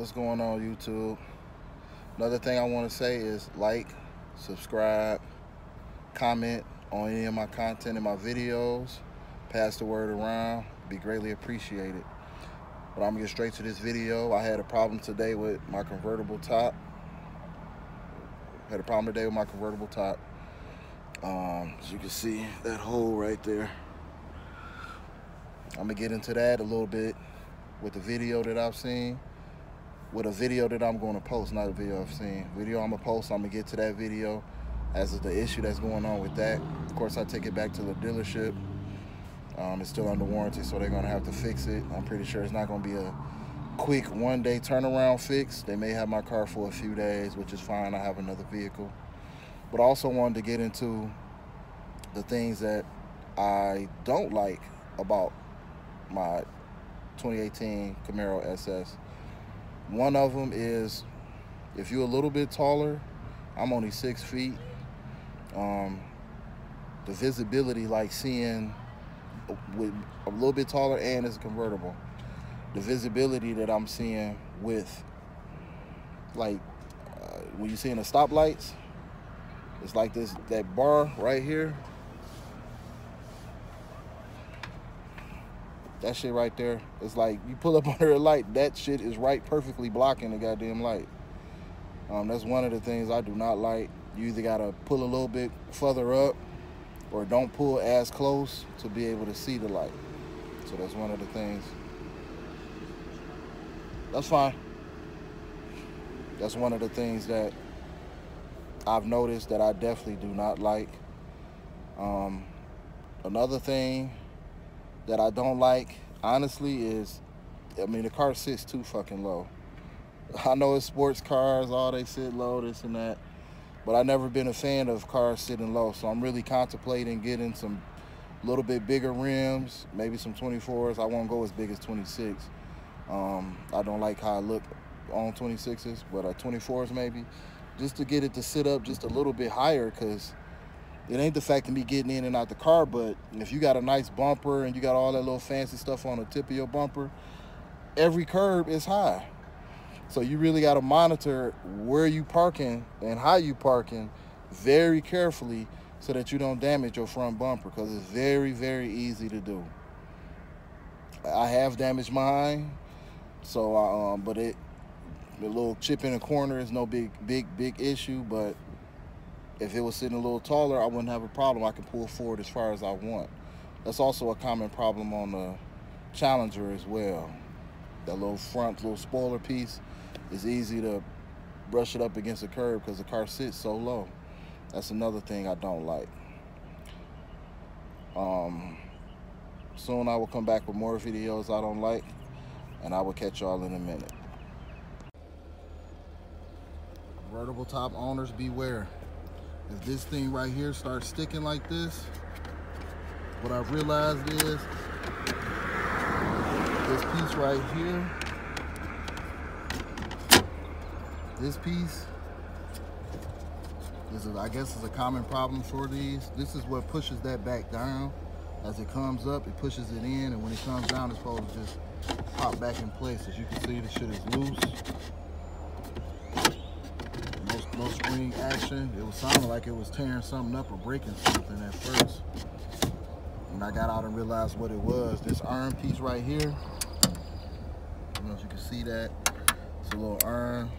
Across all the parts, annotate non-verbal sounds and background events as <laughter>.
what's going on YouTube? Another thing I want to say is like, subscribe, comment on any of my content in my videos, pass the word around, be greatly appreciated. But I'm gonna get straight to this video. I had a problem today with my convertible top. Had a problem today with my convertible top. Um, as you can see, that hole right there. I'm gonna get into that a little bit with the video that I've seen. With a video that I'm gonna post, not a video I've seen. Video I'm gonna post, I'm gonna get to that video as of the issue that's going on with that. Of course, I take it back to the dealership. Um, it's still under warranty, so they're gonna have to fix it. I'm pretty sure it's not gonna be a quick one day turnaround fix. They may have my car for a few days, which is fine. I have another vehicle. But I also wanted to get into the things that I don't like about my 2018 Camaro SS. One of them is if you're a little bit taller, I'm only six feet. Um, the visibility, like seeing with a little bit taller and it's a convertible. The visibility that I'm seeing with, like, uh, when you're seeing the stoplights, it's like this that bar right here. That shit right there. It's like you pull up <laughs> under a light, that shit is right perfectly blocking the goddamn light. Um, that's one of the things I do not like. You either gotta pull a little bit further up or don't pull as close to be able to see the light. So that's one of the things. That's fine. That's one of the things that I've noticed that I definitely do not like. Um, another thing that I don't like, honestly, is, I mean, the car sits too fucking low. I know it's sports cars, all they sit low, this and that. But I've never been a fan of cars sitting low, so I'm really contemplating getting some little bit bigger rims, maybe some 24s. I won't go as big as 26. Um, I don't like how I look on 26s, but uh, 24s maybe, just to get it to sit up just a little bit higher, because it ain't the fact of me getting in and out the car, but if you got a nice bumper and you got all that little fancy stuff on the tip of your bumper, every curb is high. So you really got to monitor where you parking and how you parking very carefully so that you don't damage your front bumper because it's very, very easy to do. I have damaged mine, so I, um, but it, the little chip in the corner is no big, big, big issue. But if it was sitting a little taller, I wouldn't have a problem. I can pull forward as far as I want. That's also a common problem on the Challenger as well. That little front, little spoiler piece is easy to brush it up against the curb because the car sits so low. That's another thing I don't like. Um, soon I will come back with more videos I don't like, and I will catch y'all in a minute. Convertible top owners, beware. If this thing right here starts sticking like this, what I've realized is this piece right here this piece this is I guess is a common problem for these. This is what pushes that back down. As it comes up it pushes it in and when it comes down it's supposed to just pop back in place. As you can see the shit is loose no, spring action it was sounding like it was tearing something up or breaking something at first when I got out and realized what it was this iron piece right here I don't know if you can see that it's a little iron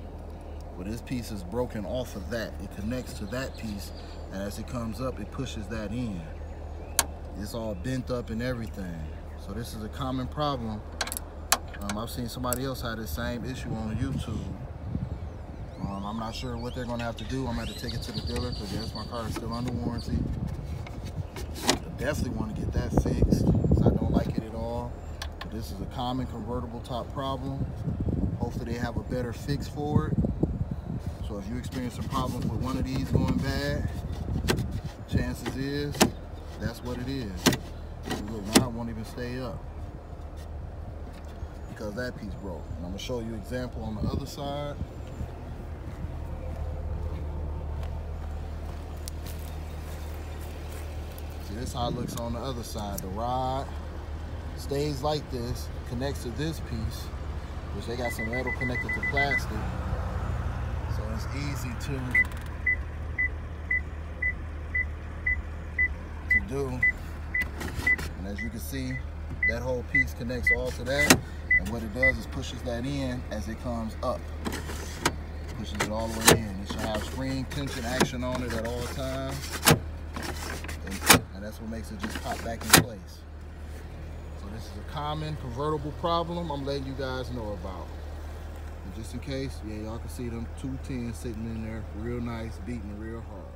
but this piece is broken off of that. It connects to that piece, and as it comes up, it pushes that in. It's all bent up and everything. So this is a common problem. Um, I've seen somebody else have the same issue on YouTube. I'm not sure what they're gonna have to do. I'm gonna have to take it to the dealer because yes, my car is still under warranty. I definitely want to get that fixed I don't like it at all. But this is a common convertible top problem. Hopefully they have a better fix for it. So if you experience a problem with one of these going bad, chances is that's what it is. Look, mine won't even stay up because that piece broke. And I'm gonna show you example on the other side. This how it looks on the other side. The rod stays like this, connects to this piece, which they got some metal connected to plastic. So it's easy to, to do. And as you can see, that whole piece connects all to that. And what it does is pushes that in as it comes up. Pushes it all the way in. It should have spring tension action on it at all times. And, that's what makes it just pop back in place. So this is a common convertible problem I'm letting you guys know about. And just in case, yeah, y'all can see them two tens sitting in there real nice, beating real hard.